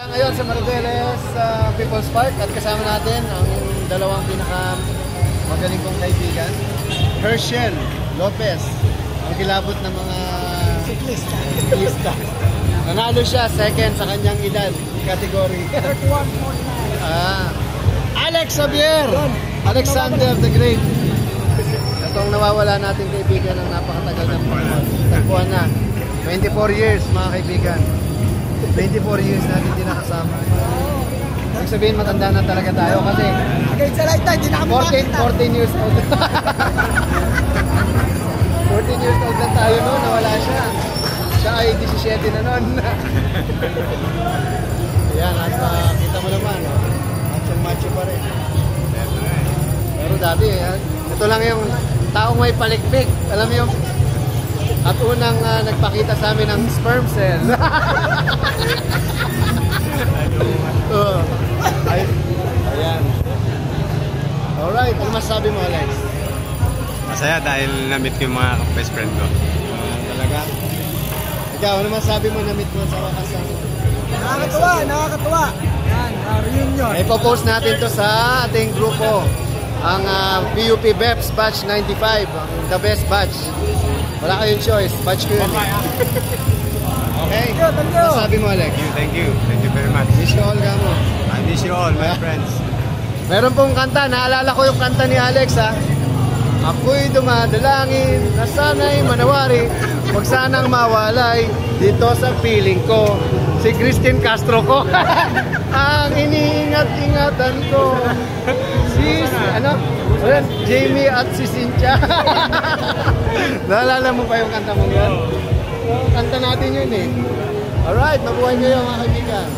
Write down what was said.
Ngayon sa Maribeles sa People's Park at kasama natin ang dalawang pinaka magaling kong kaibigan. Herschel Lopez, ang kilabot ng mga Siklista. siklista. Nanalo siya second sa kanyang edad category. 31.9. ah, Alex Xavier! Alexander the Great. Itong nawawala natin kaibigan ng napakatagal na tagpuan na. 24 years mga kaibigan. 24 years natin hindi nakasama. Ibig sabihin matanda na talaga tayo kasi Hanggang sa lifetime, hindi na kami 14, makita. 14 years old. 14 years old na tayo noon, nawala siya. Siya ay 17 na noon. Ayan, at uh, kita mo naman, macho macho pa rin. Pero dati, ah, ito lang yung taong may palikpik. Alam mo yung at unang ah, nagpakita sa amin ng sperm cell. Oo. Ay, ayan. Alright, ano masabi mo Alex? Masaya dahil na-meet ko yung mga best friend ko. Ah, talaga? Ikaw, ano masabi mo na meet mo sa wakas ang... Nakakatuwa, nakakatuwa. Yan, uh, reunion. Ay, post natin to sa ating grupo. Ang ah, PUP BEPS Batch 95. Ang the best batch. Wala kayong choice. Batch ko yun. Okay? Thank you, thank you. Masabi mo Alex? Thank you, thank you. Thank you very much. Wish you all ka mo. I miss you all, my friends. Meron pong kanta, naalala ko yung kanta ni Alex ha. Ako'y dumadalangin na sana'y manawari Huwag sanang mawalay dito sa piling ko Si Christine Castro ko Ang iniingat-ingatan ko Si, ano? Ayan, Jamie at si Cynthia. Naalala mo pa yung kanta mong yan? Kanta natin yun eh. Alright, mabuhay kayo mga kaibigan